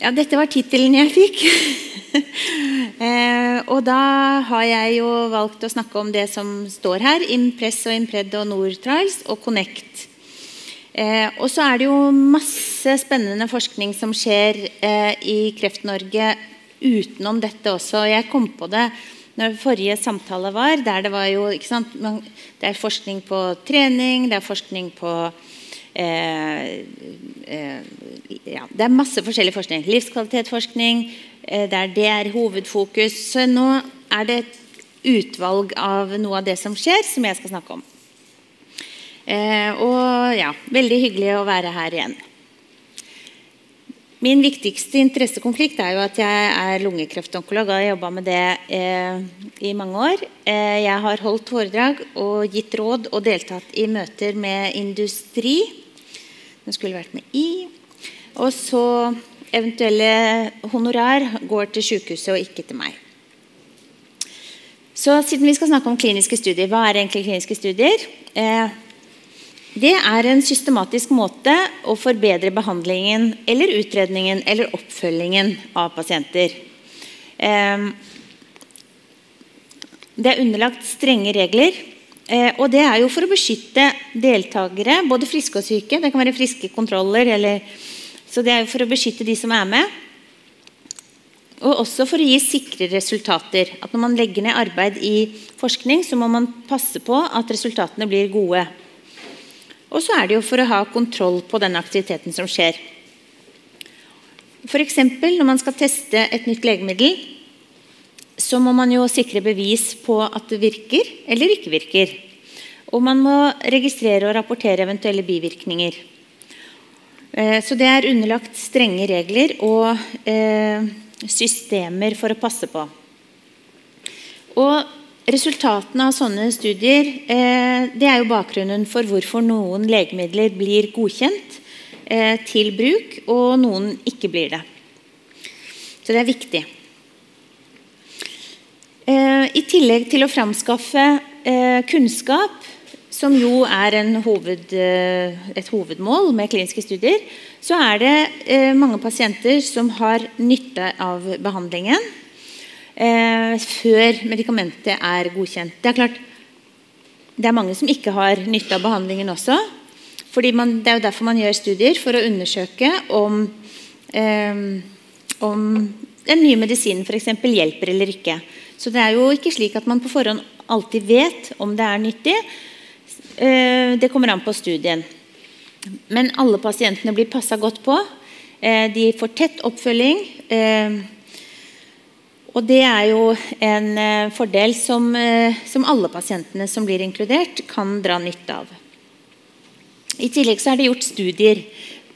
Ja, dette var tittelen jeg fikk. eh, og da har jeg jo valgt å snakke om det som står her. Impress og Impred og Nortrials og Connect. Eh, og så er det jo masse spennende forskning som skjer eh, i Kreft-Norge utenom dette også. Jeg kom på det når forrige samtale var, der det var jo sant, Det er forskning på trening, det er forskning på ja, Det er masse forskjellig forskning. Livskvalitetsforskning. Eh, der det er hovedfokus. Så nå er det et utvalg av noe av det som skjer, som jeg skal snakke om. Eh, og ja, veldig hyggelig å være her igjen. Min viktigste interessekonflikt er jo at jeg er lungekreftonkolog og har jobba med det eh, i mange år. Eh, jeg har holdt foredrag og gitt råd og deltatt i møter med industri. Den skulle vært med i. Og så eventuelle honorar går til sykehuset og ikke til meg. Så siden vi skal snakke om kliniske studier, hva er egentlig kliniske studier? Eh, det er en systematisk måte å forbedre behandlingen eller utredningen eller oppfølgingen av pasienter. Eh, det er underlagt strenge regler. Eh, og det er jo for å beskytte deltakere, både friske og syke. Det kan være friske kontroller. Eller, så det er jo for å beskytte de som er med. Og også for å gi sikre resultater. At når man legger ned arbeid i forskning, så må man passe på at resultatene blir gode. Og så er det jo for å ha kontroll på den aktiviteten som skjer. F.eks. når man skal teste et nytt legemiddel, så må man jo sikre bevis på at det virker eller ikke virker. Og man må registrere og rapportere eventuelle bivirkninger. Eh, så det er underlagt strenge regler og eh, systemer for å passe på. Og Resultatene av sånne studier eh, det er jo bakgrunnen for hvorfor noen legemidler blir godkjent til bruk, og noen ikke blir det. Så det er viktig. Eh, I tillegg til å framskaffe eh, kunnskap, som jo er hoved, eh, et hovedmål med kliniske studier, så er det mange pasienter som har nytte av behandlingen eh, før medikamentet er godkjent. Det er klart, det er mange som ikke har nytte av behandlingen også. fordi man, Det er jo derfor man gjør studier, for å undersøke om, om den nye medisinen f.eks. hjelper eller ikke. Så det er jo ikke slik at man på forhånd alltid vet om det er nyttig. Eh, det kommer an på studien. Men alle pasientene blir passa godt på. Eh, de får tett oppfølging. Eh, og Det er jo en fordel som, som, alle pasientene som blir inkludert, kan dra nytte av. I tillegg er det gjort studier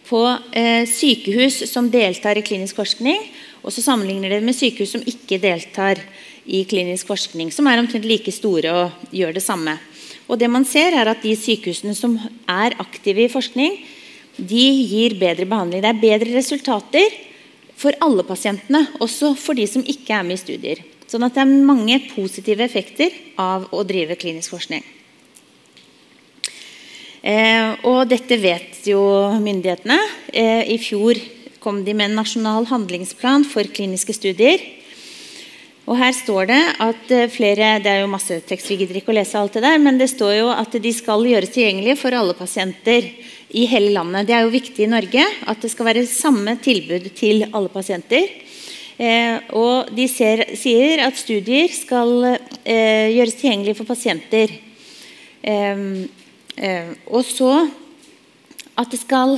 på eh, sykehus som deltar i klinisk forskning, og så sammenligner det med sykehus som ikke deltar i klinisk forskning, som er omtrent like store og gjør det samme. Og det man ser er at De sykehusene som er aktive i forskning, de gir bedre behandling. Det er bedre resultater for alle pasientene, også for de som ikke er med i studier. Sånn at det er mange positive effekter av å drive klinisk forskning. Eh, og dette vet jo myndighetene. Eh, I fjor kom de med en nasjonal handlingsplan for kliniske studier. Og her står det at eh, flere Det er jo masse tekst, vi gidder ikke å lese alt det der, men det står jo at de skal gjøres tilgjengelige for alle pasienter i hele landet. Det er jo viktig i Norge at det skal være samme tilbud til alle pasienter. Eh, og de ser, sier at studier skal eh, gjøres tilgjengelige for pasienter. Eh, eh og så at det skal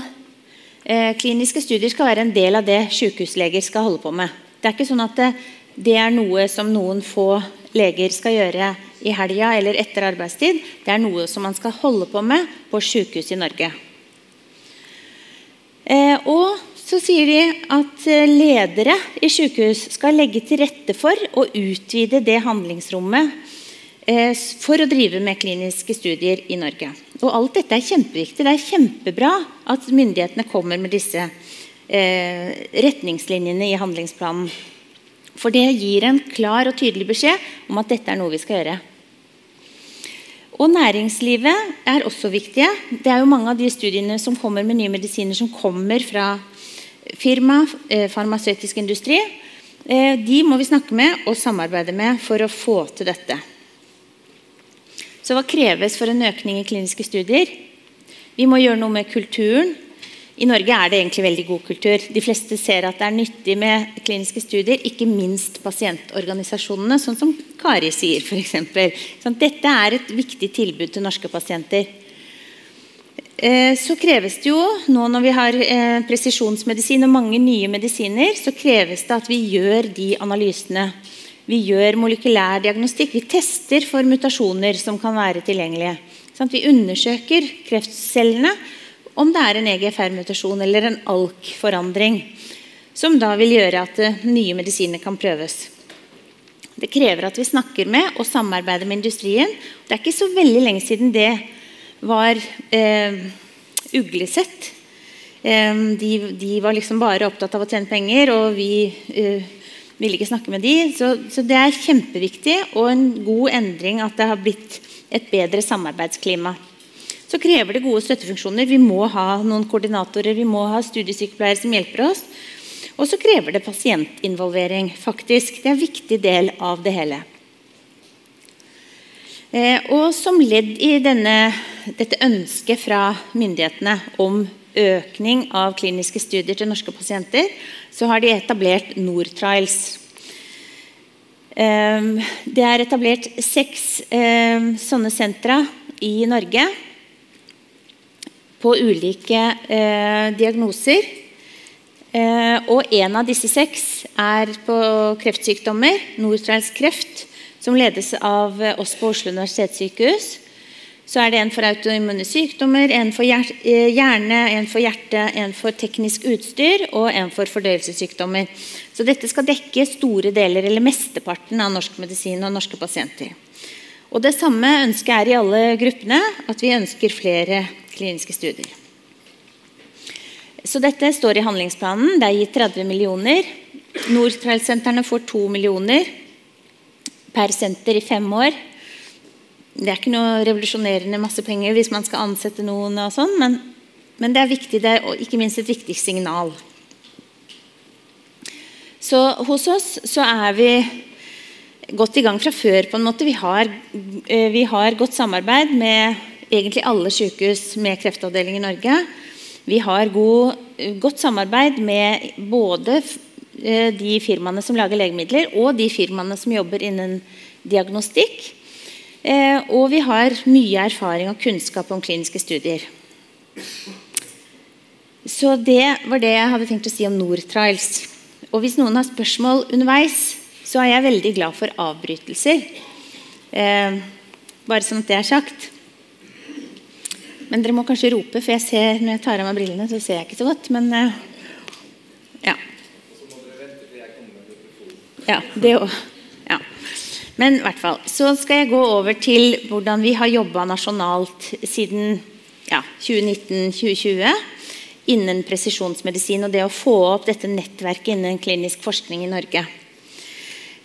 eh, kliniske studier skal være en del av det sykehusleger skal holde på med. Det er ikke sånn at det, er noe som noen få leger skal gjøre i helga eller etter arbeidstid. Det er noe som man skal holde på med på sykehus i Norge. Eh, og så sier de at eh, ledere i sykehus skal legge til rette for å utvide det handlingsrommet eh, for å drive med kliniske studier i Norge. Og Alt dette er kjempeviktig. Det er kjempebra at myndighetene kommer med disse retningslinjene i handlingsplanen. For det gir en klar og tydelig beskjed om at dette er noe vi skal gjøre. Og næringslivet er også viktige. Det er jo mange av de studiene som kommer med nye medisiner, som kommer fra, firma, eh, farmasøytisk industri, eh, de må vi snakke med og samarbeide med for å få til dette. Så hva kreves for en økning i kliniske studier? Vi må gjøre noe med kulturen. I Norge er det egentlig veldig god kultur. De fleste ser at det er nyttig med kliniske studier, ikke minst pasientorganisasjonene, sånn som Kari sier f.eks. Sånn, dette er et viktig tilbud til norske pasienter. Eh, så kreves det jo, nå når vi har eh, presisjonsmedisin og mange nye medisiner, så kreves det at vi gjør de analysene. Vi gjør molekylær diagnostikk. Vi tester for mutasjoner som kan være tilgjengelige. Sånn, vi undersøker kreftcellene om det er en EGFR-mutasjon eller en ALK-forandring, som da vil gjøre at uh, nye medisiner kan prøves. Det krever at vi snakker med og samarbeider med industrien. Det er ikke så veldig lenge siden det var eh, uglesett. Eh, de, de, var liksom bare opptatt av å tjene penger, og vi eh, ville ikke snakke med de. Så, så, det er kjempeviktig og en god endring at det har blitt et bedre samarbeidsklima så krever det gode støttefunksjoner. Vi må ha noen koordinatorer, vi må ha studiesykepleiere som hjelper oss. Og så krever det pasientinvolvering. faktisk. Det er en viktig del av det hele. Eh, og som ledd i denne, dette ønsket fra myndighetene om økning av kliniske studier til norske pasienter, så har de etablert Nortrials. Eh, det er etablert seks eh, sånne sentra i Norge på ulike eh, diagnoser. Eh, og en av disse seks er på kreftsykdommer, Nordstreils kreft, som ledes av eh, oss på Oslo universitetssykehus. Så er det en for autoimmune sykdommer, en for eh, hjerne, en for hjerte, en for teknisk utstyr og en for fordøyelsessykdommer. Så dette skal dekke store deler, eller mesteparten av norsk medisin og norske pasienter. Og Det samme ønsket er i alle gruppene, at vi ønsker flere kliniske studier. Så dette står i handlingsplanen. Det er gitt 30 millioner. Nordtrail-sentrene får 2 millioner per senter i fem år. Det er ikke noe revolusjonerende masse penger hvis man skal ansette noen, og sånn, men, men, det er viktig, det er ikke minst et viktig signal. Så hos oss så er vi godt i gang fra før. på en måte. Vi har, eh, vi har godt samarbeid med egentlig alle sykehus med kreftavdeling i Norge. Vi har god, godt samarbeid med både eh, de firmaene som lager legemidler, og de firmaene som jobber innen diagnostikk. Eh, og vi har mye erfaring og kunnskap om kliniske studier. Så det var det jeg hadde tenkt å si om Nortrials. Og hvis noen har spørsmål underveis, så er jeg veldig glad for avbrytelser. Eh, bare sånn at det er sagt. Men dere må kanskje rope, for jeg ser, når jeg tar av meg brillene, så ser jeg ikke så godt. Men eh, ja. Ja, det òg. Ja. Men i hvert fall. Så skal jeg gå over til hvordan vi har jobba nasjonalt siden ja, 2019-2020 innen presisjonsmedisin og det å få opp dette nettverket innen klinisk forskning i Norge.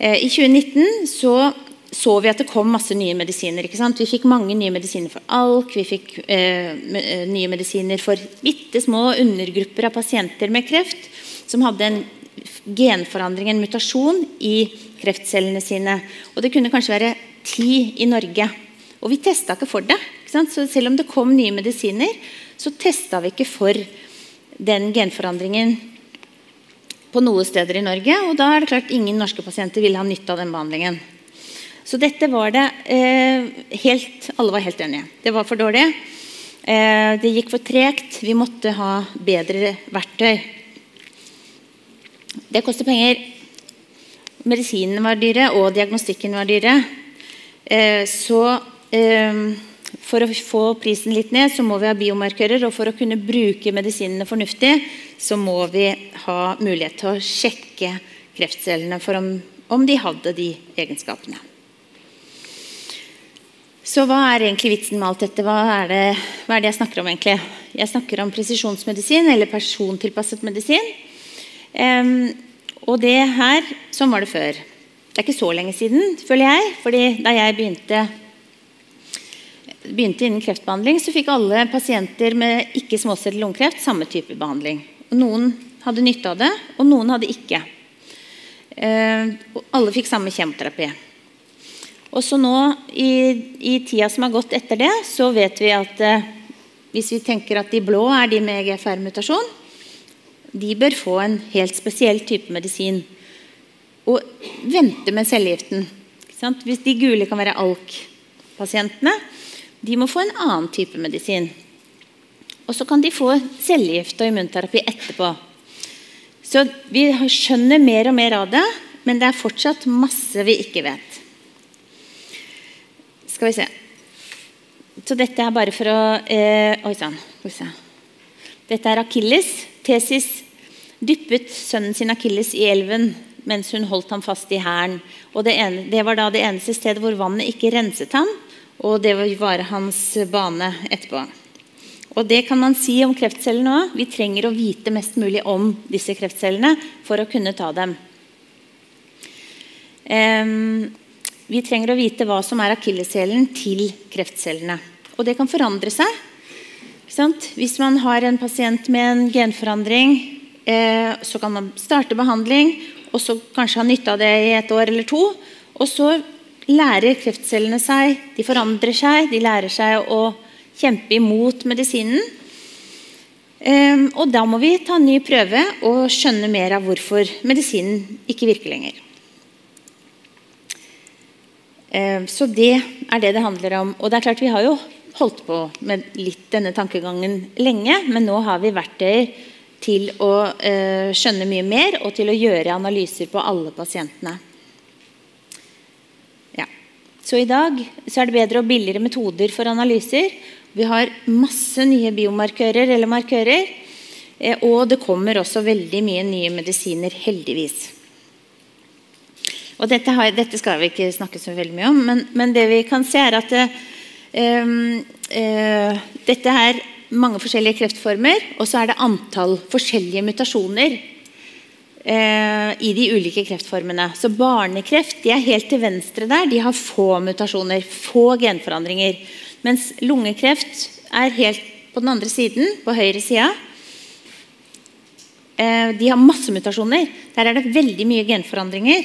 Eh, I 2019 så så vi at det kom masse nye medisiner. Vi fikk mange nye medisiner for ALK, vi fikk eh, eh, nye medisiner for bitte små undergrupper av pasienter med kreft som hadde en genforandring, en mutasjon, i kreftcellene sine. Og det kunne kanskje være ti i Norge. Og vi testa ikke for det. Ikke så selv om det kom nye medisiner, så testa vi ikke for den genforandringen på noen steder i Norge. Og da er det klart ingen norske pasienter ville ha nytte av den behandlingen. Så dette var det eh, helt, Alle var helt enige. Det var for dårlig. Eh, det gikk for tregt. Vi måtte ha bedre verktøy. Det koster penger. Medisinene var dyre, og diagnostikken var dyre. Eh, så eh, for å få prisen litt ned, så må vi ha biomarkører. Og for å kunne bruke medisinene fornuftig, så må vi ha mulighet til å sjekke kreftcellene for om, om de hadde de egenskapene. Så hva er egentlig vitsen med alt dette? Hva er, det, hva er det jeg snakker om? egentlig? Jeg snakker om presisjonsmedisin eller persontilpasset medisin. Um, og det her, sånn var det før. Det er ikke så lenge siden, føler jeg. fordi da jeg begynte, begynte innen kreftbehandling, så fikk alle pasienter med ikke småcellig lungekreft samme type behandling. Noen hadde nytte av det, og noen hadde ikke. Eh, alle fikk samme kjemoterapi. Og så nå, i, i, tida som har gått etter det, så vet vi at eh, hvis vi tenker at de blå er de med EGFR-mutasjon, de bør få en helt spesiell type medisin. Og vente med cellegiften. Hvis de gule kan være ALK-pasientene, de må få en annen type medisin. Og så kan de få cellegift og immunterapi etterpå. Så vi skjønner mer og mer av det, men det er fortsatt masse vi ikke vet. Skal vi se. Så dette er bare for å eh, Oi sann. Dette er Akilles. Tesis dyppet sønnen sin Akilles i elven mens hun holdt ham fast i hæren. Det, det, var da det eneste stedet hvor vannet ikke renset ham, og det var hans bane etterpå. Og Det kan man si om kreftcellene òg. Vi trenger å vite mest mulig om disse kreftcellene for å kunne ta dem. Um, vi trenger å vite hva som er akilleshælen til kreftcellene. Og det kan forandre seg. Hvis man har en pasient med en genforandring, eh, så kan man starte behandling, og så kanskje ha nytte av det i et år eller to. Og så lærer kreftcellene seg, de forandrer seg, de lærer seg å kjempe imot medisinen. Ehm, og da må vi ta en ny prøve og skjønne mer av hvorfor medisinen ikke virker lenger. Ehm, så det er det det handler om. Og det er klart Vi har jo holdt på med litt denne tankegangen lenge, men nå har vi verktøy til å eh, skjønne mye mer og til å gjøre analyser på alle pasientene. Så i dag så er det bedre og billigere metoder for analyser. Vi har masse nye biomarkører eller markører. Eh, og det kommer også veldig mye nye medisiner, heldigvis. Og dette, har, dette skal vi ikke snakke så veldig mye om, men, men det vi kan se, er at um, uh, dette er mange forskjellige kreftformer, og så er det antall forskjellige mutasjoner i de ulike kreftformene. Så barnekreft de er helt til venstre der. De har få mutasjoner, få genforandringer. Mens lungekreft er helt på den andre siden, på høyre sida. Eh, de har masse mutasjoner. Der er det veldig mye genforandringer.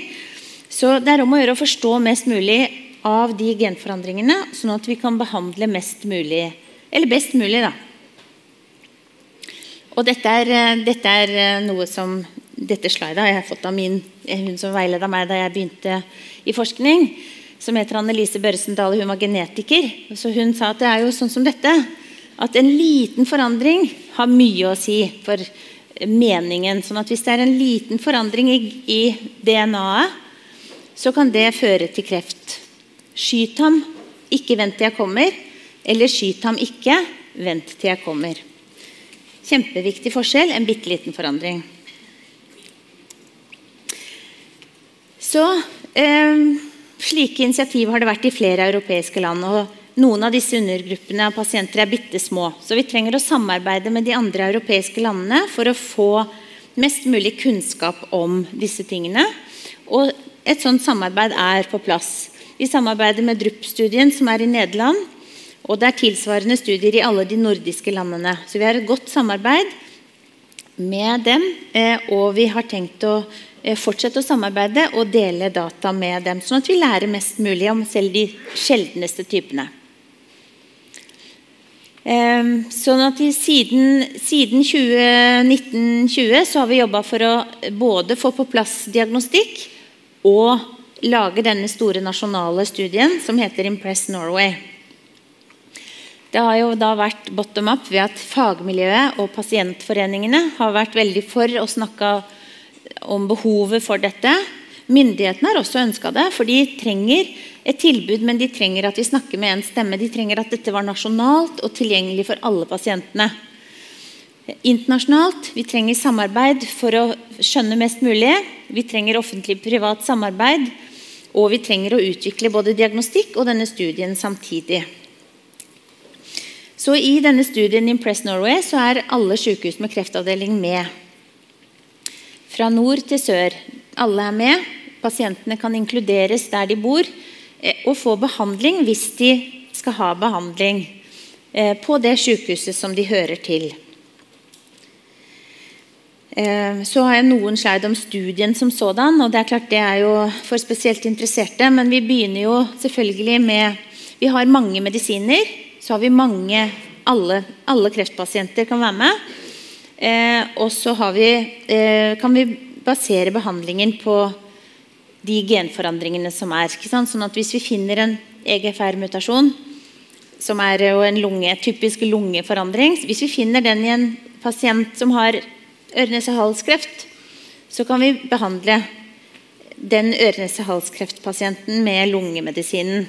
Så det er om å gjøre å forstå mest mulig av de genforandringene, sånn at vi kan behandle mest mulig, eller best mulig. da. Og dette er, eh, dette er eh, noe som dette slidet har jeg fått av min, hun som veileda meg da jeg begynte i forskning som heter Annelise Børresen Dale. Hun var genetiker. Så hun sa at det er jo sånn som dette. At en liten forandring har mye å si for meningen. sånn at hvis det er en liten forandring i, i DNA-et, så kan det føre til kreft. Skyt ham, ikke vent til jeg kommer. Eller skyt ham ikke, vent til jeg kommer. Kjempeviktig forskjell, en bitte liten forandring. Så eh, Slike initiativ har det vært i flere europeiske land. og Noen av disse undergruppene av pasienter er bitte små. Så vi trenger å samarbeide med de andre europeiske landene for å få mest mulig kunnskap om disse tingene. Og et sånt samarbeid er på plass. Vi samarbeider med DRUP-studien, som er i Nederland. Og det er tilsvarende studier i alle de nordiske landene. Så vi har et godt samarbeid med dem, eh, og vi har tenkt å fortsette å samarbeide og dele data med dem, sånn at vi lærer mest mulig om selv de sjeldneste typene. Ehm, sånn at Siden, siden 2019-2020 så har vi jobba for å både få på plass diagnostikk og lage denne store nasjonale studien som heter Impress Norway. Det har jo da vært bottom up ved at fagmiljøet og pasientforeningene har vært veldig for å snakke om behovet for dette. Myndighetene har også ønska det, for de trenger et tilbud, men de trenger at vi snakker med én stemme. De trenger at dette var nasjonalt og tilgjengelig for alle pasientene. Internasjonalt vi trenger samarbeid for å skjønne mest mulig. Vi trenger offentlig-privat samarbeid. Og vi trenger å utvikle både diagnostikk og denne studien samtidig. Så I denne studien Impress Norway så er alle sykehus med kreftavdeling med. Fra nord til sør. Alle er med. Pasientene kan inkluderes der de bor, eh, og få behandling hvis de skal ha behandling eh, på det sykehuset som de hører til. Eh, så har jeg noen slide om studien som sådan. og Det er klart det er jo for spesielt interesserte. Men vi begynner jo selvfølgelig med Vi har mange medisiner. Så har vi mange Alle, alle kreftpasienter kan være med. Eh, og så vi, eh, kan vi basere behandlingen på de genforandringene som er. Sånn at hvis vi finner en EGFR-mutasjon, som er en lunge, typisk lungeforandring Hvis vi finner den i en pasient som har øre-nese-hals-kreft, så kan vi behandle den øre-nese-hals-kreftpasienten med lungemedisinen.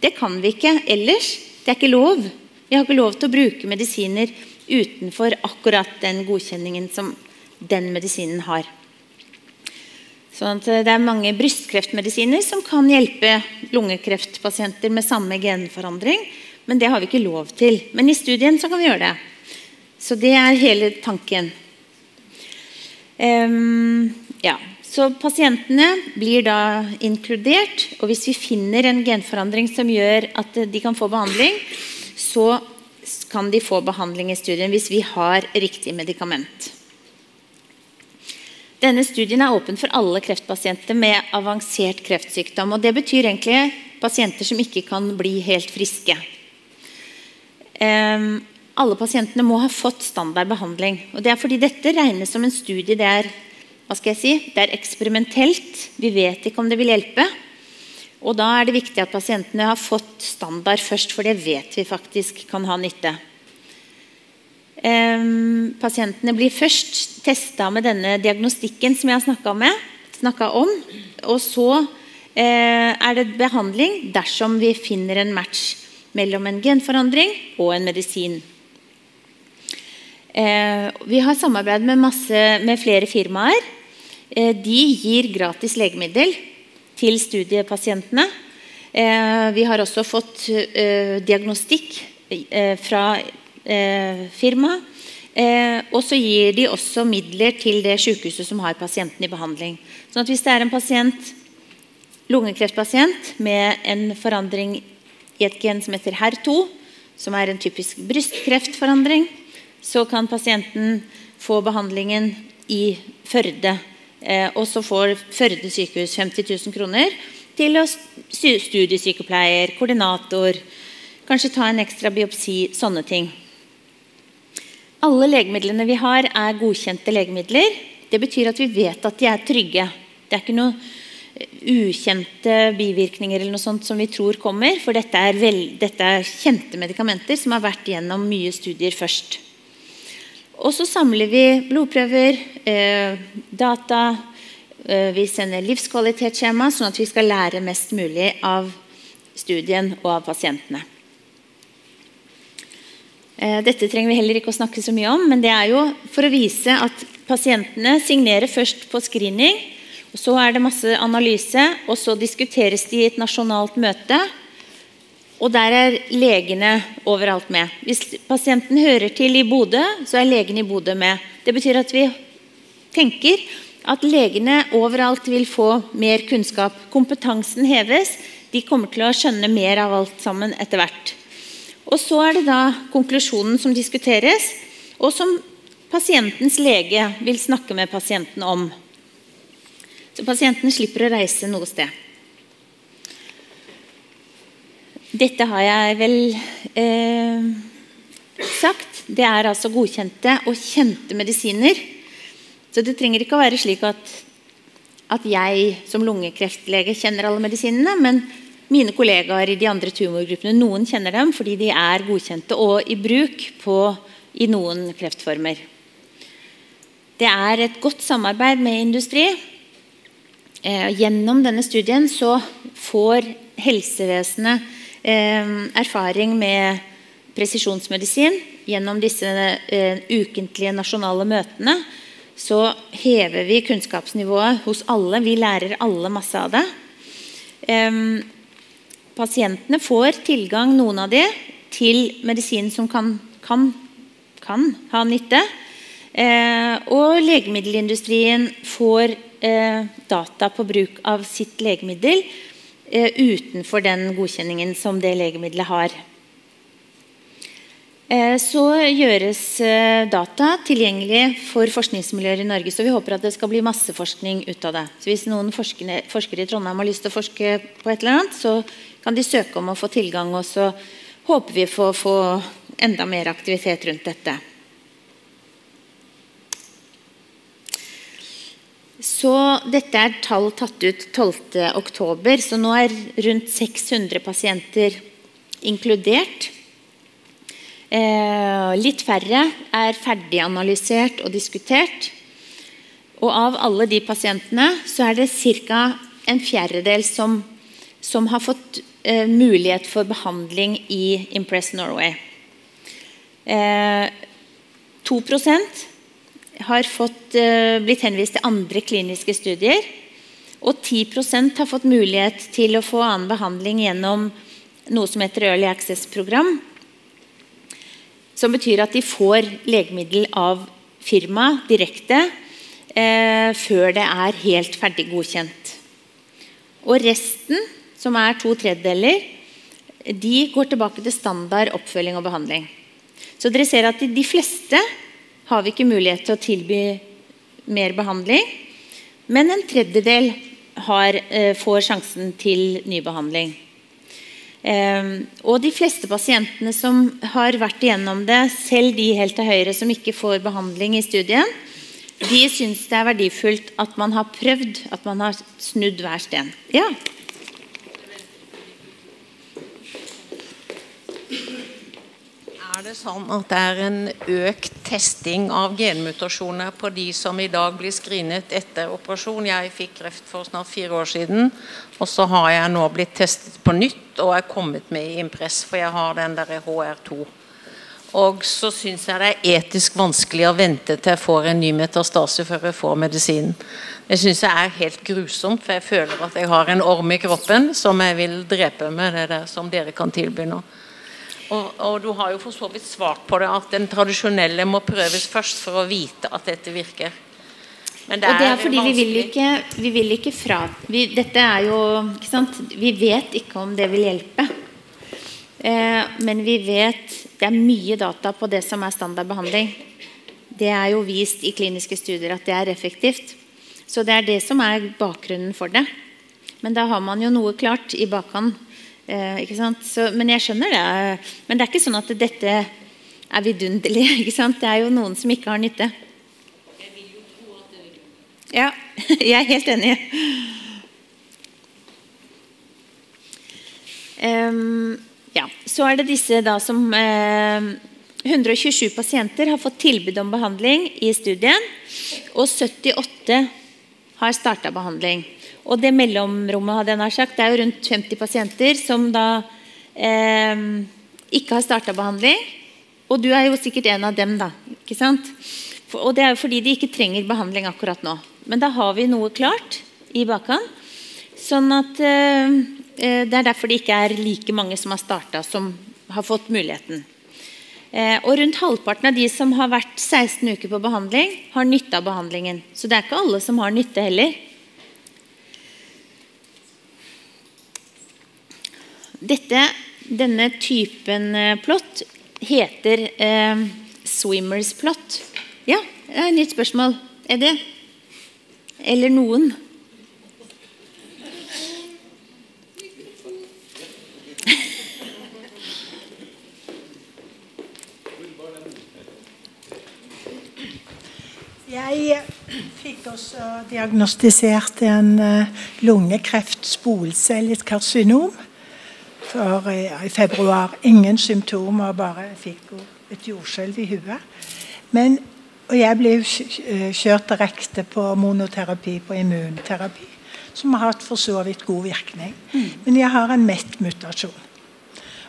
Det kan vi ikke ellers. Det er ikke lov. Vi har ikke lov til å bruke medisiner utenfor akkurat den godkjenningen som den medisinen har. Sånn det er mange brystkreftmedisiner som kan hjelpe lungekreftpasienter med samme genforandring, men det har vi ikke lov til. Men i studien kan vi gjøre det. Så det er hele tanken. Um, ja. Så pasientene blir da inkludert. Og hvis vi finner en genforandring som gjør at de kan få behandling, så kan de få behandling i studien hvis vi har riktig medikament. Denne studien er åpen for alle kreftpasienter med avansert kreftsykdom. og Det betyr egentlig pasienter som ikke kan bli helt friske. Um, alle pasientene må ha fått standard behandling. Og det er fordi dette regnes som en studie det er, hva skal jeg si, det er eksperimentelt. Vi vet ikke om det vil hjelpe. Og Da er det viktig at pasientene har fått standard først, for det vet vi faktisk kan ha nytte. Um, pasientene blir først testa med denne diagnostikken som jeg har snakka om. Og så uh, er det behandling dersom vi finner en match mellom en genforandring og en medisin. Uh, vi har samarbeid med, masse, med flere firmaer. Uh, de gir gratis legemiddel til studiepasientene. Eh, vi har også fått diagnostikk fra firmaet. og så gir de også midler til det sykehuset som har pasienten i behandling. Sånn at Hvis det er en pasient, lungekreftpasient med en forandring i et gen som heter HER2, som er en typisk brystkreftforandring, så kan pasienten få behandlingen i Førde. Eh, og så får Førde sykehus 50 000 kroner til å studiesykepleier, koordinator, kanskje ta en ekstra biopsi, sånne ting. Alle legemidlene vi har, er godkjente legemidler. Det betyr at vi vet at de er trygge. Det er ikke noe eh, ukjente bivirkninger eller noe sånt som vi tror kommer. For dette er, vel, dette er kjente medikamenter som har vært gjennom mye studier først. Og så samler vi blodprøver, eh, data. Eh, vi sender livskvalitetsskjema, sånn at vi skal lære mest mulig av studien og av pasientene. Eh, dette trenger vi heller ikke å snakke så mye om, men det er jo for å vise at pasientene signerer først på screening. og Så er det masse analyse, og så diskuteres de i et nasjonalt møte. Og der er legene overalt med. Hvis pasienten hører til i Bodø, så er legen i Bodø med. Det betyr at vi tenker at legene overalt vil få mer kunnskap. Kompetansen heves. De kommer til å skjønne mer av alt sammen etter hvert. Og Så er det da konklusjonen som diskuteres, og som pasientens lege vil snakke med pasienten om. Så pasienten slipper å reise noe sted. Dette har jeg vel eh, sagt. Det er altså godkjente og kjente medisiner. Så det trenger ikke å være slik at, at jeg som lungekreftlege kjenner alle medisinene. Men mine kollegaer i de andre tumorgruppene, noen kjenner dem fordi de er godkjente og i bruk på, i noen kreftformer. Det er et godt samarbeid med industri. Eh, gjennom denne studien så får helsevesenet erfaring med presisjonsmedisin gjennom disse eh, ukentlige nasjonale møtene, så hever vi kunnskapsnivået hos alle. Vi lærer alle masse av det. Ehm, pasientene får tilgang, noen av de, til medisin som kan, kan, kan ha nytte. Eh, og legemiddelindustrien får eh, data på bruk av sitt legemiddel Eh, utenfor den godkjenningen som det legemiddelet har. Eh, så gjøres eh, data tilgjengelig for forskningsmiljøer i Norge. Så vi håper at det skal bli masse forskning ut av det. Så hvis noen forskere, forskere i Trondheim har lyst til å forske på et eller annet, så kan de søke om å få tilgang. Og så håper vi å få enda mer aktivitet rundt dette. Så dette er tall tatt ut 12.10, så nå er rundt 600 pasienter inkludert. Eh, litt færre er ferdig analysert og diskutert. Og av alle de pasientene så er det ca. en fjerdedel som, som har fått eh, mulighet for behandling i Impress Norway. Eh, 2 har fått, eh, blitt henvist til andre kliniske studier. Og 10% har fått mulighet til å få annen behandling gjennom noe som heter Early Access-program. Som betyr at de får legemiddel av firma direkte eh, før det er helt ferdig godkjent. Og resten, som er to tredjedeler, de går tilbake til standard oppfølging og behandling. Så dere ser at de fleste har vi ikke mulighet til å tilby mer behandling. Men en tredjedel har, eh, får sjansen til ny behandling. Ehm, og de fleste pasientene som har vært igjennom det, selv de helt til høyre som ikke får behandling i studien, de syns det er verdifullt at man har prøvd, at man har snudd hver sten. Ja. Er det sånn at det er en økt testing av genmutasjoner på de som i dag blir screenet etter operasjon? Jeg fikk kreft for snart fire år siden, og så har jeg nå blitt testet på nytt og er kommet med i Impress, for jeg har den der HR2. Og så syns jeg det er etisk vanskelig å vente til jeg får en ny metastase før jeg får medisinen. Det syns jeg er helt grusomt, for jeg føler at jeg har en orm i kroppen som jeg vil drepe med det der som dere kan tilby nå. Og, og, du har jo for så vidt svart på det, at den tradisjonelle må prøves først for å vite at dette virker. Men det og det er fordi vi vil ikke, vi vil ikke fra vi, Dette er jo ikke sant? Vi vet ikke om det vil hjelpe. Eh, men vi vet det er mye data på det som er standardbehandling. Det er jo vist i kliniske studier at det er effektivt. Så det er det som er bakgrunnen for det. Men da har man jo noe klart i bakhånd Eh, Så, men jeg skjønner det. Men det er ikke sånn at dette er vidunderlig. ikke sant? Det er jo noen som ikke har nytte. Ja, jeg er helt enig. Um, ja, så er det disse da som um, 127 pasienter har fått tilbud om behandling i studien, og 78 har starta behandling. Og det mellomrommet hadde jeg sagt, det er jo rundt 50 pasienter som da eh, ikke har starta behandling. Og du er jo sikkert en av dem, da. ikke sant? Og det er jo fordi de ikke trenger behandling akkurat nå. Men da har vi noe klart i bakhånd. Sånn at eh, eh, Det er derfor det ikke er like mange som har starta, som har fått muligheten. Eh, og rundt halvparten av de som har vært 16 uker på behandling, har nytte av behandlingen. Så det er ikke alle som har nytte heller. Dette, denne typen eh, plott heter eh, swimmers plot. Ja, det er et nytt spørsmål. Er det? Eller noen? Jeg fikk også diagnostisert en lungekreftspolcellekarsinom. lungekreft, spolcellekarsynom for i, i februar. Ingen symptomer, bare fikk et jordskjelv i huet. Men, og jeg ble eh, kjørt direkte på monoterapi, på immunterapi, som har hatt for så vidt god virkning. Mm. Men jeg har en MET-mutasjon.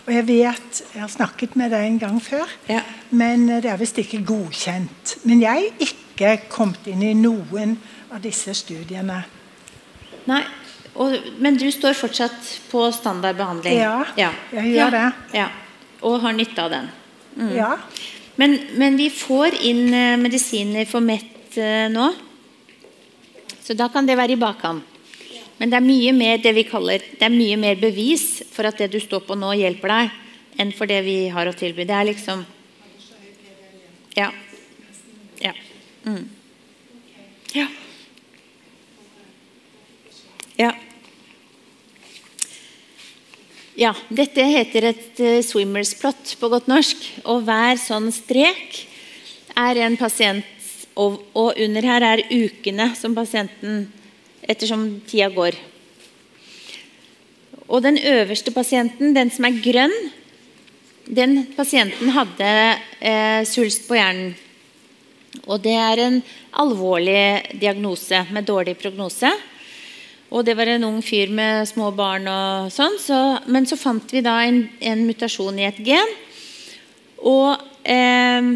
Og jeg vet, jeg har snakket med deg en gang før, ja. men det er visst ikke godkjent. Men jeg er ikke kommet inn i noen av disse studiene. Nei, og, men du står fortsatt på standardbehandling? Ja, ja. jeg gjør det. Ja. Og har nytte av den? Mm. Ja. Men, men, vi får inn uh, medisiner for MET uh, nå. Så da kan det være i bakhånd. Men det er mye mer det vi kaller, det er mye mer bevis for at det du står på nå, hjelper deg, enn for det vi har å tilby. Det er liksom Ja. Ja. Mm. ja. Ja. Ja, dette heter et uh, swimmers plot på godt norsk. Og hver sånn strek er en pasient, og, og, under her er ukene som pasienten ettersom tida går. Og den øverste pasienten, den som er grønn, den pasienten hadde eh, svulst på hjernen. Og det er en alvorlig diagnose med dårlig prognose. Og det var en ung fyr med små barn og sånn. Så, men så fant vi da en, en mutasjon i et gen. Og eh,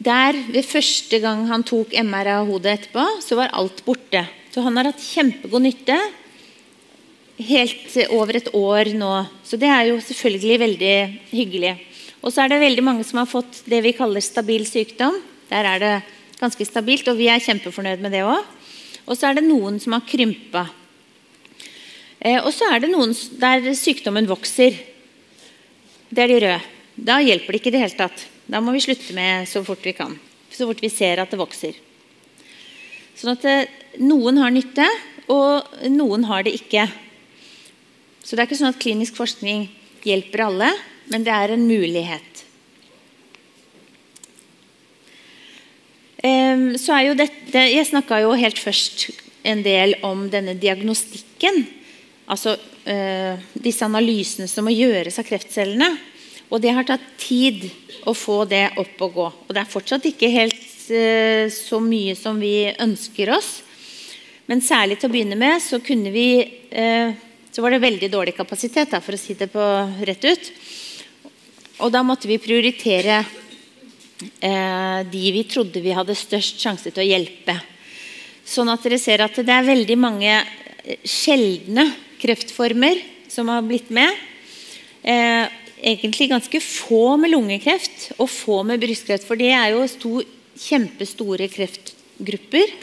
der, ved første gang han tok MR av hodet etterpå, så var alt borte. Så han har hatt kjempegod nytte helt over et år nå. Så det er jo selvfølgelig veldig hyggelig. Og så er det veldig mange som har fått det vi kaller stabil sykdom. Der er det ganske stabilt, og vi er kjempefornøyd med det òg. Og så er det noen som har krympa. Eh, og så er det noen der sykdommen vokser. Det er de røde. Da hjelper det ikke i det hele tatt. Da må vi slutte med så fort vi kan. Så fort vi ser at det vokser. Sånn at eh, noen har nytte, og noen har det ikke. Så det er ikke sånn at klinisk forskning hjelper alle, men det er en mulighet. Så er jo dette, Jeg snakka jo helt først en del om denne diagnostikken altså eh, disse analysene som må gjøres av kreftcellene. Og det har tatt tid å få det opp og gå. Og det er fortsatt ikke helt eh, så mye som vi ønsker oss. Men særlig til å begynne med så vi eh, Så var det veldig dårlig kapasitet, da, for å si det på rett ut. Og da måtte vi prioritere eh, de vi trodde vi hadde størst sjanse til å hjelpe. Sånn at dere ser at det er veldig mange eh, sjeldne kreftformer som har blitt med. Eh, egentlig ganske få med lungekreft og få med brystkreft. For det er jo to kjempestore kreftgrupper.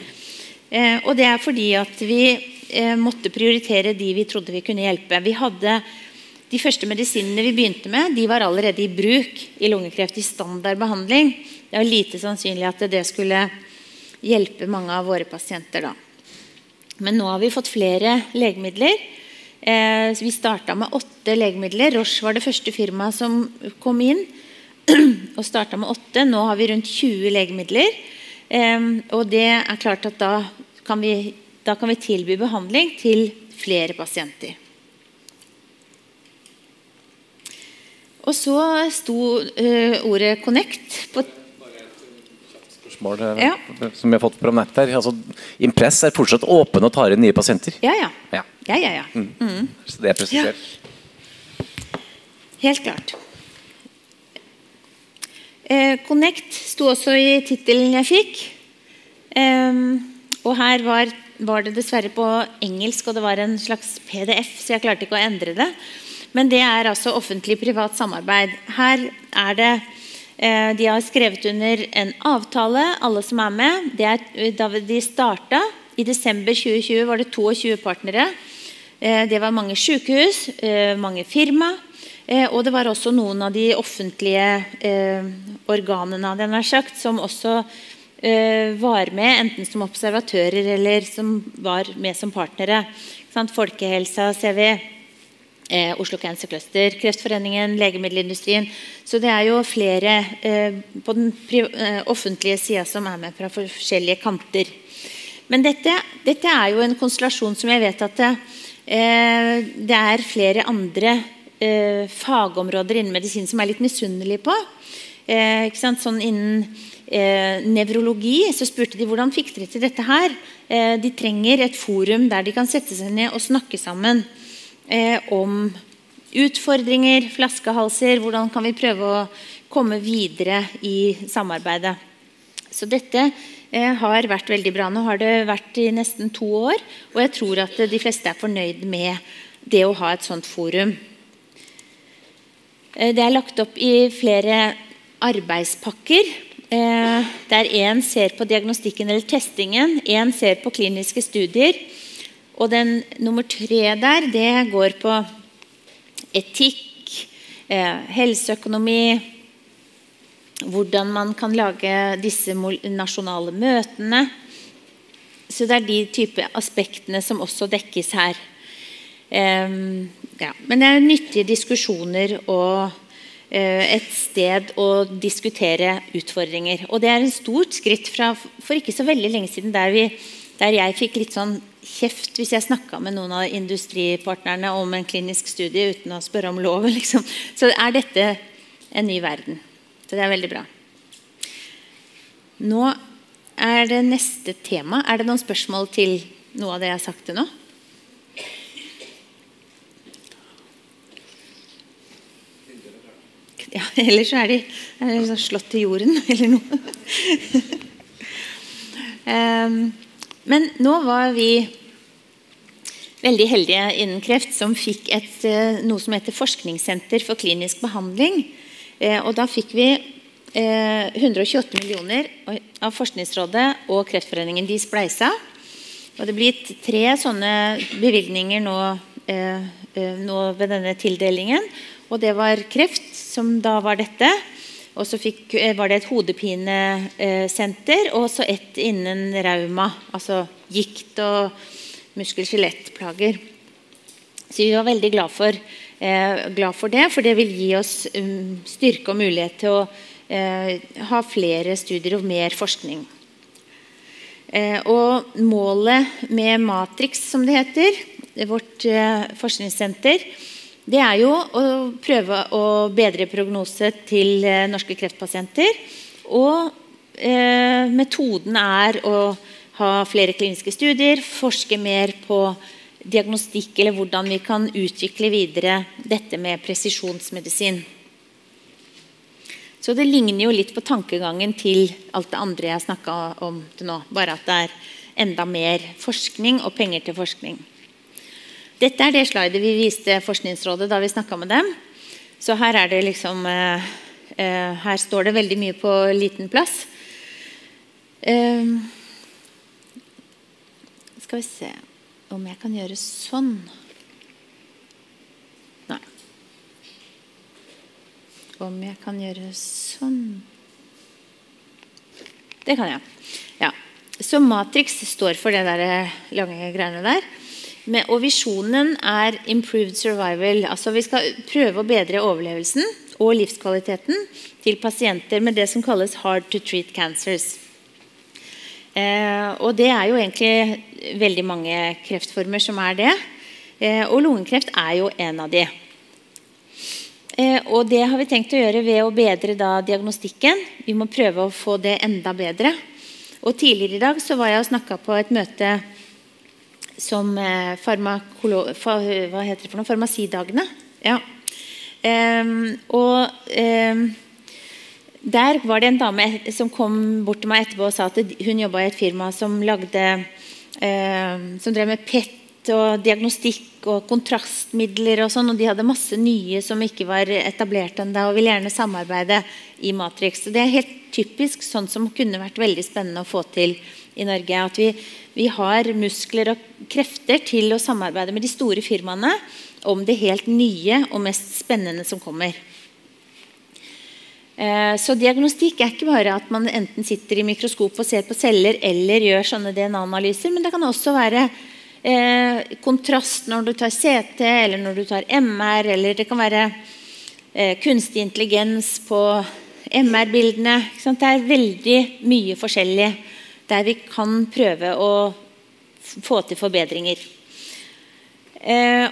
Eh, og det er fordi at vi eh, måtte prioritere de vi trodde vi kunne hjelpe. Vi hadde De første medisinene vi begynte med, de var allerede i bruk i lungekreft. I standardbehandling. Det er lite sannsynlig at det skulle hjelpe mange av våre pasienter da. Men nå har vi fått flere legemidler vi starta med åtte legemidler. Roche var det første firmaet som kom inn. og starta med åtte. Nå har vi rundt 20 legemidler. Eh, og det er klart at da kan, vi, da kan vi tilby behandling til flere pasienter. Og så sto uh, ordet 'connect' på spørsmål eh, ja. som vi har fått fra nett her. Altså, Impress er fortsatt åpen og tar inn nye pasienter. Ja, ja. ja. ja. Mm. Mm. Så det er presisert. Helt klart. Eh, Connect sto også i tittelen jeg fikk. Eh, og her var, var, det dessverre på engelsk, og det var en slags PDF, så jeg klarte ikke å endre det. Men det er altså offentlig-privat samarbeid. Her er det de har skrevet under en avtale, alle som er med. Er, eh, da de starta i desember 2020, var det 22 partnere. Eh, det var mange sykehus, mange firma. Og det var også noen av de offentlige organene den sagt, som også var med, enten som observatører eller som var med som partnere. Folkehelsa ser vi eh, Oslo Cancer Cluster, Kreftforeningen, legemiddelindustrien. Så det er jo flere eh, på den eh, offentlige sida som er med fra forskjellige kanter. Men dette, dette, er jo en konstellasjon som jeg vet at eh, det er flere andre eh, fagområder innen medisin som er litt misunnelige på. Eh, sånn Innen nevrologi så spurte de hvordan fikk dere til dette her. de trenger et forum der de kan sette seg ned og snakke sammen eh, om utfordringer, flaskehalser. Hvordan kan vi prøve å komme videre i samarbeidet. Så dette eh, har vært veldig bra. Nå har det vært i nesten to år, og jeg tror at de fleste er fornøyd med det å ha et sånt forum. Eh, det er lagt opp i flere arbeidspakker. Eh, der én ser på diagnostikken eller testingen, én ser på kliniske studier. Og den nummer tre der, det går på etikk, eh, helseøkonomi, hvordan man kan lage disse nasjonale møtene. Så det er de type aspektene som også dekkes her. Eh, ja. Men det er nyttige diskusjoner og eh, et sted å diskutere utfordringer. Og det er en stort skritt fra for ikke så veldig lenge siden der, vi, der jeg fikk litt sånn kjeft hvis jeg snakka med noen av industripartnerne om en klinisk studie uten å spørre om lov. Liksom. Så er dette en ny verden. Så det er veldig bra. Nå er det neste tema. Er det noen spørsmål til noe av det jeg har sagt til nå? Ja, ellers er de er de slått til jorden eller noe. um, men nå var vi veldig heldige innen kreft som fikk et, eh, noe som heter Forskningssenter for klinisk behandling. Eh, og da fikk vi 128 eh, millioner av Forskningsrådet og Kreftforeningen. De spleisa. Og det blir tre sånne bevilgninger nå, nå ved denne tildelingen. Og det var kreft, som da var dette. Og så var det et hodepinesenter og så ett innen rauma. Altså gikt og muskel-skjelettplager. Så vi var veldig glad for, eh, glad for, det, for det vil gi oss um, styrke og mulighet til å eh, ha flere studier og mer forskning. Eh, og målet med Matrix, som det heter, vårt eh, forskningssenter, det er jo å prøve å bedre prognose til eh, norske kreftpasienter. Og eh, metoden er å ha flere kliniske studier, forske mer på diagnostikk eller hvordan vi kan utvikle videre dette med presisjonsmedisin. Så det ligner jo litt på tankegangen til alt det andre jeg snakka om til nå. Bare at det er enda mer forskning og penger til forskning. Dette er det slidet vi viste Forskningsrådet da vi snakka med dem. Så her er det liksom eh, eh, Her står det veldig mye på liten plass. Eh, skal vi se om jeg kan gjøre sånn. Nei. Om jeg kan gjøre sånn Det kan jeg. Ja. Så Matrix står for det der eh, lange greiene der. Og visjonen er 'improved survival'. Altså Vi skal prøve å bedre overlevelsen og livskvaliteten til pasienter med det som kalles 'hard to treat cancers'. Eh, og det er jo egentlig veldig mange kreftformer som er det. Eh, og lungekreft er jo en av de. Eh, og det har vi tenkt å gjøre ved å bedre da, diagnostikken. Vi må prøve å få det enda bedre. Og Tidligere i dag så var jeg og snakka på et møte som eh, farmakolo... Fa, hva heter det for noe? Farmasidagene. Ja. Ehm, og ehm, der var det en dame som kom bort til meg etterpå og sa at hun jobba i et firma som lagde eh, som drev med PET og diagnostikk og kontrastmidler og sånn, og de hadde masse nye som ikke var etablert ennå, og ville gjerne samarbeide i Matrix. Så det er helt typisk sånn som kunne vært veldig spennende å få til i Norge. At vi, vi har muskler og krefter til å samarbeide med de store firmaene om det helt nye og mest spennende som kommer. Eh, så diagnostikk er ikke bare at man enten sitter i mikroskop og ser på celler eller gjør sånne DNA-analyser, men det kan også være eh, kontrast når du tar CT eller når du tar MR, eller det kan være eh, kunstig intelligens på MR-bildene. Det er veldig mye forskjellig der vi kan prøve å få til forbedringer.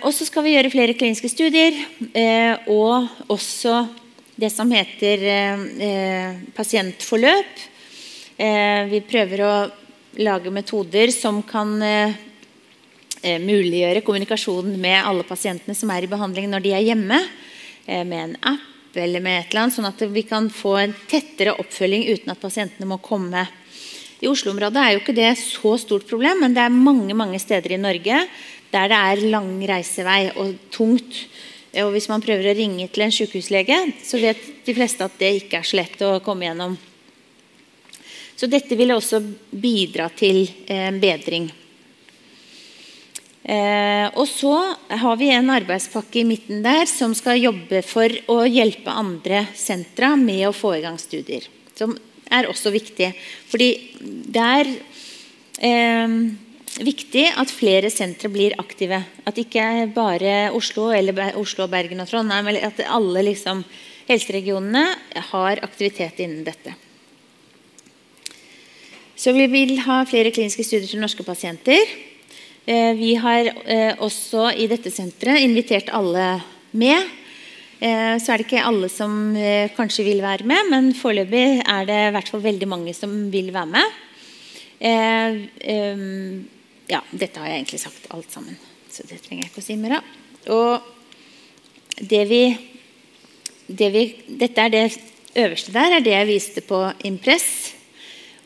Og så skal vi gjøre flere kliniske studier, og også det som heter eh, eh, pasientforløp. Eh, vi prøver å lage metoder som kan eh, eh, muliggjøre kommunikasjon med alle pasientene som er i behandling når de er hjemme, eh, med en app eller med et eller annet, sånn at vi kan få en tettere oppfølging uten at pasientene må komme. I Oslo-området er jo ikke det så stort problem, men det er mange mange steder i Norge der det er lang reisevei og tungt og hvis man prøver å ringe til en sykehuslege, så vet de fleste at det ikke er så lett å komme gjennom. Så dette vil også bidra til eh, bedring. Eh, og så har vi en arbeidspakke i midten der som skal jobbe for å hjelpe andre sentra med å få i gang studier. Som er også viktig. Fordi det er eh, viktig at flere sentre blir aktive. At ikke bare Oslo eller Oslo, Bergen og Trondheim, eller at alle liksom, helseregionene har aktivitet innen dette. Så vi vil ha flere kliniske studier til norske pasienter. Eh, vi har eh, også i dette senteret invitert alle med. Eh, så er det ikke alle som kanskje vil være med, men foreløpig er det i hvert fall veldig mange som vil være med. Ja, dette har jeg egentlig sagt alt sammen, så det trenger jeg ikke å si mer av. Og det vi, det vi Dette er det øverste der, er det jeg viste på Impress.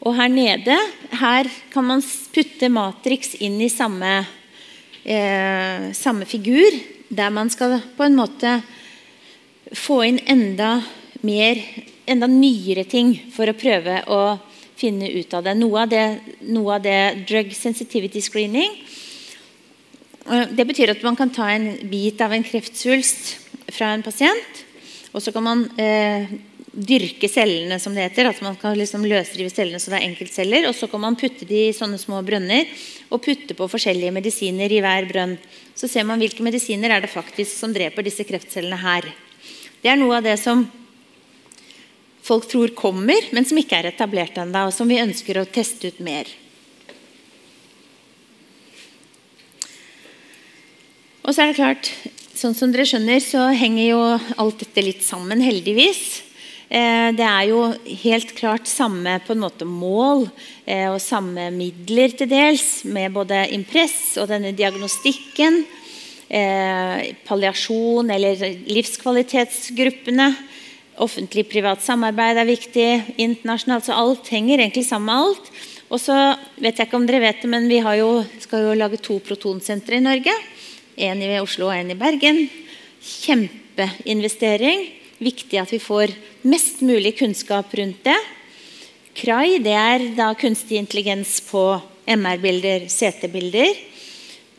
Og her nede her kan man putte Matrix inn i samme, eh, samme figur, der man skal på en måte få inn enda mer, enda nyere ting for å prøve å finne ut av det. Noe av det, noe av det drug sensitivity screening det betyr at man kan ta en bit av en kreftsvulst fra en pasient, og så kan man eh, dyrke cellene, som det heter. At man kan liksom løsrive cellene så det er enkeltceller. Og så kan man putte de i sånne små brønner og putte på forskjellige medisiner i hver brønn. Så ser man hvilke medisiner er det faktisk som dreper disse kreftcellene her. Det er noe av det som folk tror kommer, men som ikke er etablert ennå, og som vi ønsker å teste ut mer. Og så er det klart, sånn som dere skjønner, så henger jo alt dette litt sammen, heldigvis. Eh, det er jo helt klart samme på en måte mål eh, og samme midler til dels, med både Impress og denne diagnostikken, eh, palliasjon eller livskvalitetsgruppene. Offentlig-privat samarbeid er viktig. Internasjonalt. Så alt henger egentlig sammen med alt. Og så vet jeg ikke om dere vet det, men vi jo, skal jo lage to protonsentre i Norge. En i Oslo og en i Bergen. Kjempeinvestering viktig at vi får mest mulig kunnskap rundt det. CRAI det er da kunstig intelligens på MR-bilder, CT-bilder.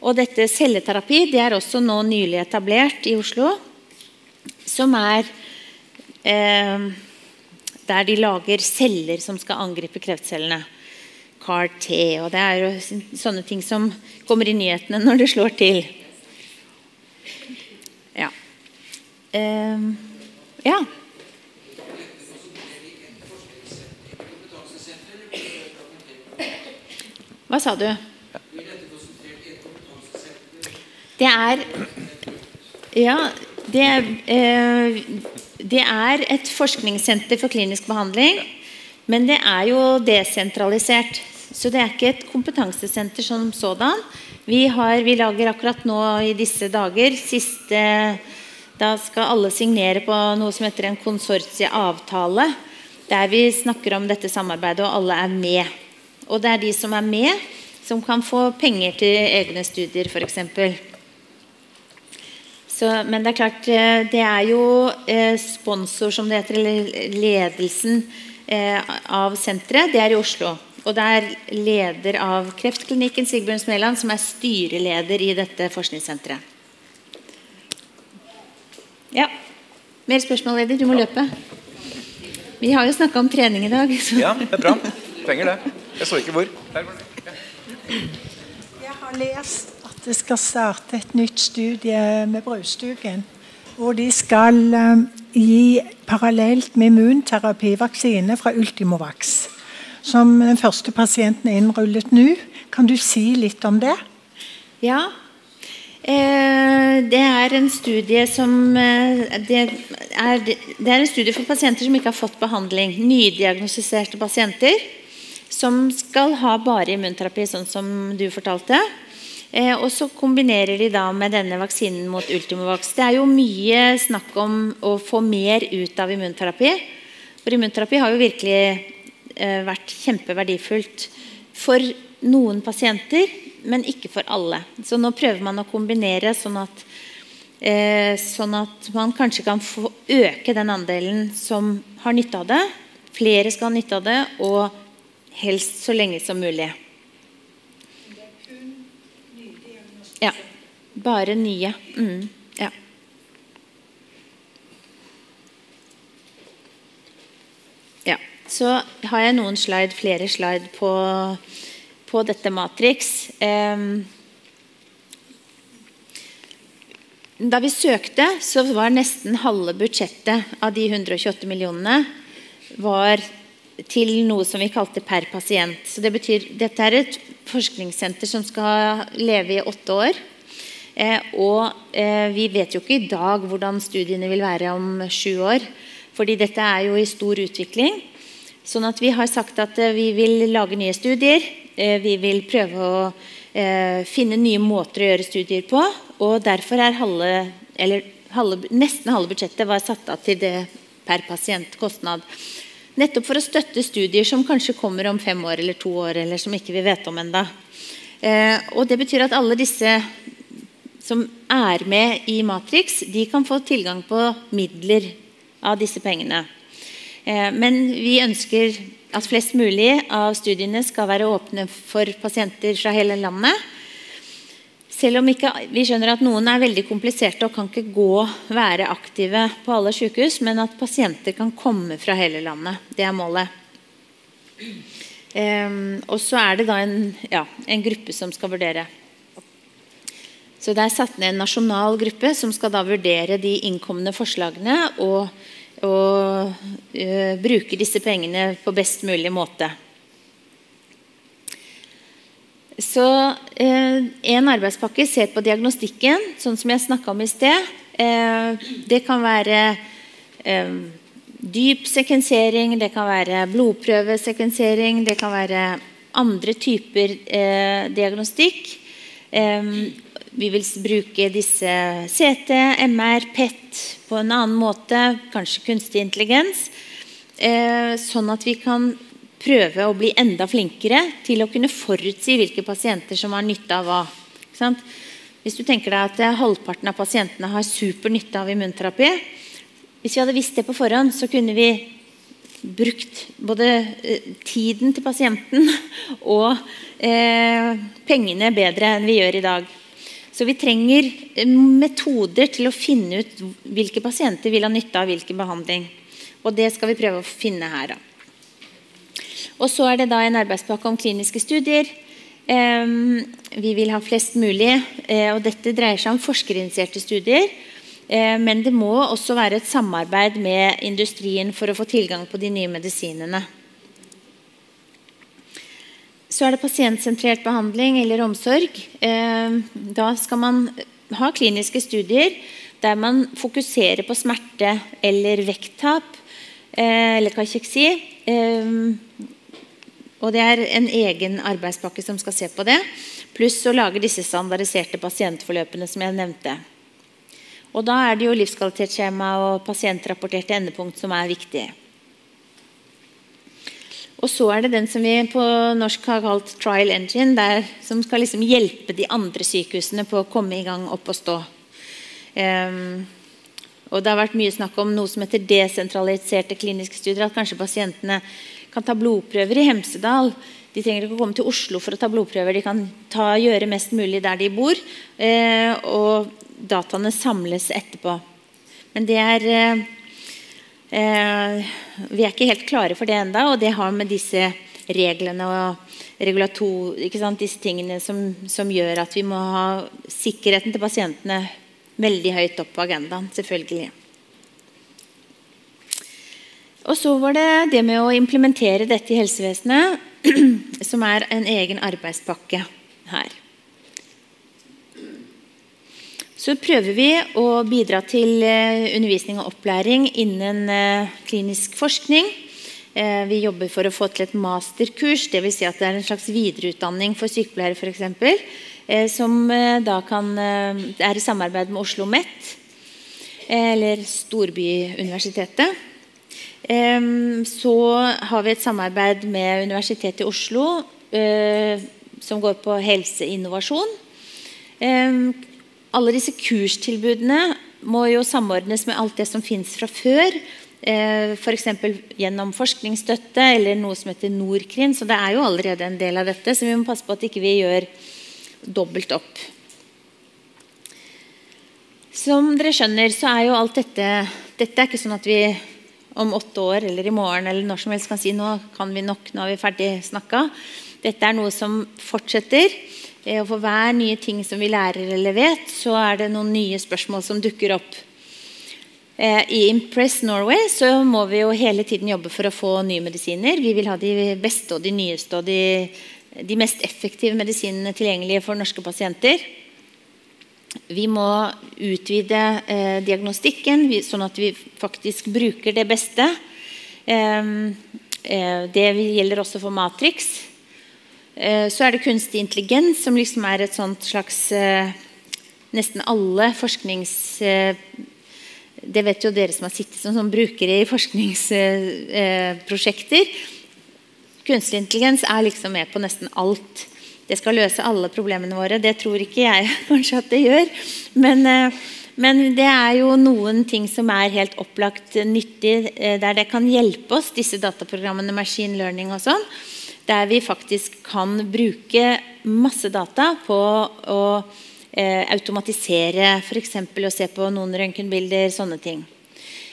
Og dette celleterapi det er også nå nylig etablert i Oslo. Som er der de lager celler som skal angripe kreftcellene. CAR-T. Og det er jo sånne ting som kommer i nyhetene når det slår til. Ja. Eh, ja. Hva sa du? Det er Ja, det, eh, det er et forskningssenter for klinisk behandling. Men det er jo desentralisert. Så det er ikke et kompetansesenter som sådan. Vi, har, vi lager akkurat nå i disse dager siste da skal alle signere på noe som heter en konsortieavtale. Der vi snakker om dette samarbeidet, og alle er med. Og det er de som er med, som kan få penger til egne studier, f.eks. Men det er klart, eh, det er jo eh, sponsor, som det heter, eller ledelsen eh, av senteret, det er i Oslo. Og det er leder av Kreftklinikken, Sigbjørn Smeland, som er styreleder i dette forskningssenteret. Ja. Mer spørsmål, Eddie? Du må løpe. Vi har jo snakka om trening i dag. Så. Ja, det er bra. Trenger det. Jeg så ikke hvor. Der var det. Ja. Jeg har lest det skal starte et nytt studie med Braustugen. Hvor de skal um, gi parallelt med immunterapi vaksine fra Ultimovax. Som den første pasienten er innrullet nå. Kan du si litt om det? Ja, Eh, det er en studie som eh, det er, det er en studie for pasienter som ikke har fått behandling. Nydiagnostiserte pasienter som skal ha bare immunterapi, sånn som du fortalte. Eh, og så kombinerer de da med denne vaksinen mot Ultimovax. Det er jo mye snakk om å få mer ut av immunterapi. For immunterapi har jo virkelig vært kjempeverdifullt for noen pasienter men ikke for alle. Så nå prøver man å kombinere sånn at, eh, sånn at man kanskje kan få øke den andelen som har nytte av det. Flere skal ha nytte av det, og helst så lenge som mulig. Ja. Bare nye. Mm. Ja. ja. Så har jeg noen slide, flere slide på, på dette Matrix. Um, da vi søkte, så var nesten halve budsjettet av de 128 millionene var til noe som vi kalte per pasient. Så det betyr, Dette er et forskningssenter som skal leve i åtte år. Eh, og eh, vi vet jo ikke i dag hvordan studiene vil være om sju år. fordi dette er jo i stor utvikling. Sånn at vi har sagt at eh, vi vil lage nye studier. Eh, vi vil prøve å eh, finne nye måter å gjøre studier på. Og derfor er halve, eller halve, nesten halve budsjettet var satt av til det per pasientkostnad. Nettopp for å støtte studier som kanskje kommer om fem år eller to år, eller som ikke vi vet om enda. Eh, og Det betyr at alle disse som er med i Matrix, de kan få tilgang på midler av disse pengene. Eh, men vi ønsker at flest mulig av studiene skal være åpne for pasienter fra hele landet. Selv om ikke, vi skjønner at noen er veldig kompliserte og kan ikke gå være aktive på alle sykehus, men at pasienter kan komme fra hele landet. Det er målet. Um, og så er det da en, ja, en, gruppe som skal vurdere. Så Det er satt ned en nasjonal gruppe som skal da vurdere de innkomne forslagene og, og uh, bruke disse pengene på best mulig måte. Så eh, En arbeidspakke ser på diagnostikken, sånn som jeg snakka om i sted. Eh, det kan være eh, dyp sekvensering, det kan være blodprøvesekvensering, det kan være andre typer eh, diagnostikk. Eh, vi vil bruke disse CT, MR, PET på en annen måte, kanskje kunstig intelligens. Eh, sånn at vi kan prøve å bli enda flinkere til å kunne forutsi hvilke pasienter som har nytte av hva. Hvis du tenker deg at halvparten av pasientene har super nytte av immunterapi Hvis vi hadde visst det på forhånd, så kunne vi brukt både eh, tiden til pasienten og eh, pengene bedre enn vi gjør i dag. Så vi trenger eh, metoder til å finne ut hvilke pasienter vil ha nytte av hvilken behandling. Og det skal vi prøve å finne her. da. Og så er det da en arbeidspakke om kliniske studier. Vi vil ha flest mulig, eh, og dette dreier seg om forskerinitierte studier. Eh, men det må også være et samarbeid med industrien for å få tilgang på de nye medisinene. Så er det pasientsentrert behandling eller omsorg. Da skal man ha kliniske studier der man fokuserer på smerte eller vekttap eh, eller kakeksi og Det er en egen arbeidspakke som skal se på det. Pluss å lage disse standardiserte pasientforløpene som jeg nevnte. Og Da er det jo livskvalitetsskjema og pasientrapporterte endepunkt som er viktig. Og så er det den som vi på norsk har kalt trial engine, der, som skal liksom hjelpe de andre sykehusene på å komme i gang opp og stå. Um, og Det har vært mye snakk om noe som heter desentraliserte kliniske studier. At kanskje pasientene kan ta blodprøver i Hemsedal. De trenger ikke å komme til Oslo for å ta blodprøver. De kan ta, gjøre mest mulig der de bor. Eh, og dataene samles etterpå. Men det er eh, eh, Vi er ikke helt klare for det enda, og det har med disse reglene og regulator, disse tingene som, som, gjør at vi må ha sikkerheten til pasientene veldig høyt opp på agendaen. selvfølgelig. Og så var det det med å implementere dette i helsevesenet, som er en egen arbeidspakke her. Så prøver vi å bidra til eh, undervisning og opplæring innen eh, klinisk forskning. Eh, vi jobber for å få til et masterkurs, dvs. Si at det er en slags videreutdanning for sykepleiere f.eks. Som da kan, er i samarbeid med Oslo OsloMet eller Storbyuniversitetet. Så har vi et samarbeid med Universitetet i Oslo eh, som går på helseinnovasjon. Alle disse kurstilbudene må jo samordnes med alt det som fins fra før. F.eks. For gjennom forskningsstøtte eller noe som heter Norkrin. Så det er jo allerede en del av dette, så vi må passe på at ikke vi ikke gjør dobbelt opp. Som dere skjønner, så er jo alt dette Dette er ikke sånn at vi om åtte år eller i morgen eller når som helst kan si nå kan vi nok, nå er vi ferdig snakka. Dette er noe som fortsetter. Eh, og for hver nye ting som vi lærer eller vet, så er det noen nye spørsmål som dukker opp. Eh, I Impress Norway så må vi jo hele tiden jobbe for å få nye medisiner. Vi vil ha de beste og de nyeste og de, de mest effektive medisinene tilgjengelige for norske pasienter. Vi må utvide eh, diagnostikken, sånn at vi faktisk bruker det beste. Eh, eh, det gjelder også for Matrix. Eh, så er det kunstig intelligens, som liksom er et sånt slags eh, Nesten alle forsknings... Eh, det vet jo dere som har sittet som, som brukere i forskningsprosjekter. Kunstig intelligens er liksom med på nesten alt det skal løse alle problemene våre. Det tror ikke jeg kanskje at det gjør. Men, eh, men, det er jo noen ting som er helt opplagt nyttig, eh, der det kan hjelpe oss, disse dataprogrammene, machine learning og sånn. Der vi faktisk kan bruke masse data på å eh, automatisere f.eks. å se på noen røntgenbilder, sånne ting.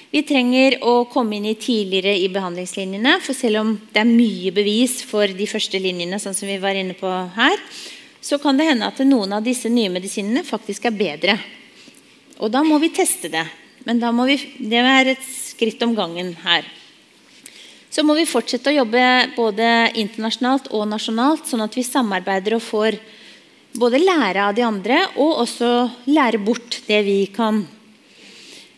Vi trenger å komme inn i tidligere i behandlingslinjene. For selv om det er mye bevis for de første linjene, sånn som vi var inne på her, så kan det hende at noen av disse nye medisinene faktisk er bedre. Og da må vi teste det. Men da må vi, det er et skritt om gangen her. Så må vi fortsette å jobbe både internasjonalt og nasjonalt, sånn at vi samarbeider og får både lære av de andre og også lære bort det vi kan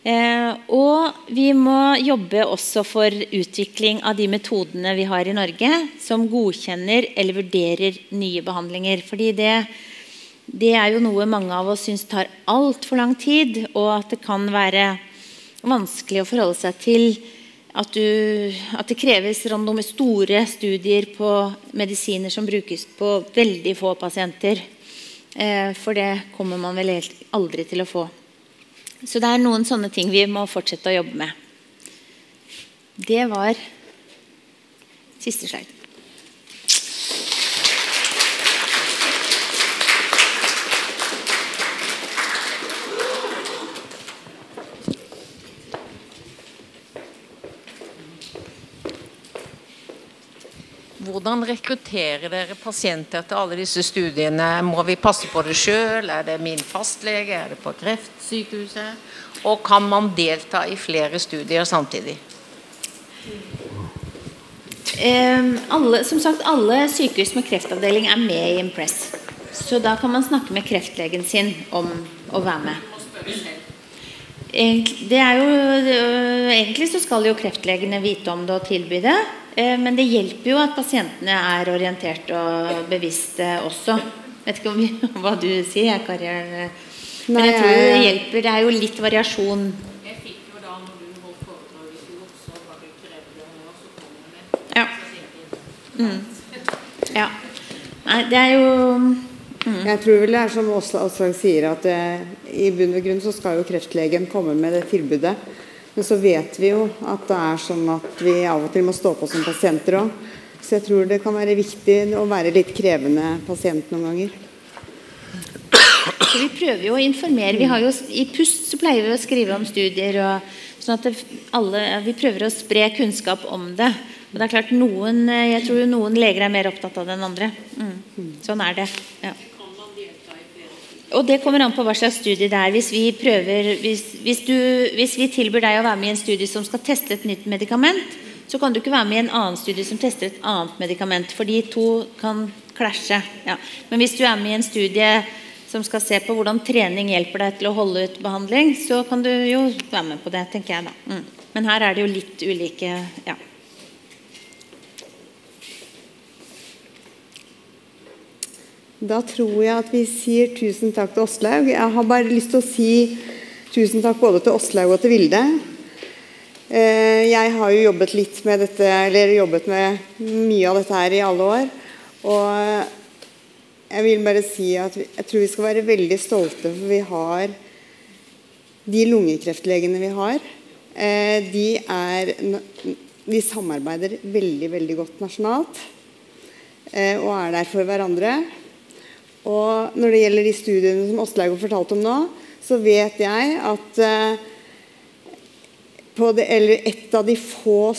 og vi må jobbe også for utvikling av de metodene vi har i Norge, som godkjenner eller vurderer nye behandlinger. Fordi det, det er jo noe mange av oss syns tar altfor lang tid, og at det kan være vanskelig å forholde seg til at, du, at det kreves store studier på medisiner som brukes på veldig få pasienter. Eh, for det kommer man vel aldri til å få. Så det er noen sånne ting vi må fortsette å jobbe med. Det var siste slide. Hvordan rekrutterer dere pasienter til alle disse studiene? Må vi passe på det sjøl? Er det min fastlege? Er det på kreftsykehuset? Og kan man delta i flere studier samtidig? Um, alle, som sagt, alle sykehus med kreftavdeling er med i Impress. Så da kan man snakke med kreftlegen sin om å være med. Det er jo, egentlig så skal jo kreftlegene vite om det og tilby det. Eh, men det hjelper jo at pasientene er orientert og bevisste også. Vet ikke om vi, hva du sier, Kari. Men jeg tror det hjelper. Det er jo litt variasjon. Jeg fikk jo da når du holdt foredrag i fjor, så var det krevende, og så kommer det Ja. Mm. ja. Nei, det er jo mm. Jeg tror vel det er som Åslaug sier, at det, eh, i bunn og grunn så skal jo kreftlegen komme med det tilbudet. Men så vet vi jo at det er sånn at vi av og til må stå på som pasienter òg. Så jeg tror det kan være viktig å være litt krevende pasient noen ganger. Så vi prøver jo å informere. Vi har jo, I Pust så pleier vi å skrive om studier. Og, sånn at alle, Vi prøver å spre kunnskap om det. Og det er klart noen, Jeg tror noen leger er mer opptatt av det enn andre. Mm. Sånn er det. ja. Og Det kommer an på hva slags studie det er. Hvis vi, prøver, hvis, hvis, du, hvis vi tilbyr deg å være med i en studie som skal teste et nytt medikament, så kan du ikke være med i en annen studie som tester et annet medikament. For de to kan klasje. Ja. Men hvis du er med i en studie som skal se på hvordan trening hjelper deg til å holde ut behandling, så kan du jo være med på det, tenker jeg da. Mm. Men her er det jo litt ulike ja. Da tror jeg at vi sier tusen takk til Åslaug. Jeg har bare lyst til å si tusen takk både til Åslaug og til Vilde. Eh, jeg har jo jobbet litt med dette, eller jobbet med mye av dette her i alle år. Og jeg vil bare si at jeg tror vi skal være veldig stolte, for vi har de lungekreftlegene vi har. Eh, de, er, de samarbeider veldig, veldig godt nasjonalt eh, og er der for hverandre. Og når det gjelder de studiene som Åslaug fortalt om nå, så vet jeg at eh, det, et av de få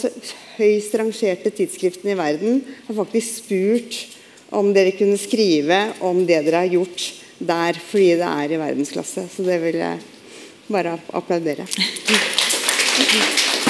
høyst rangerte tidsskriftene i verden har faktisk spurt om dere kunne skrive om det dere har gjort der, fordi det er i verdensklasse. Så det vil jeg bare applaudere.